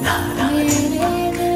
那么甜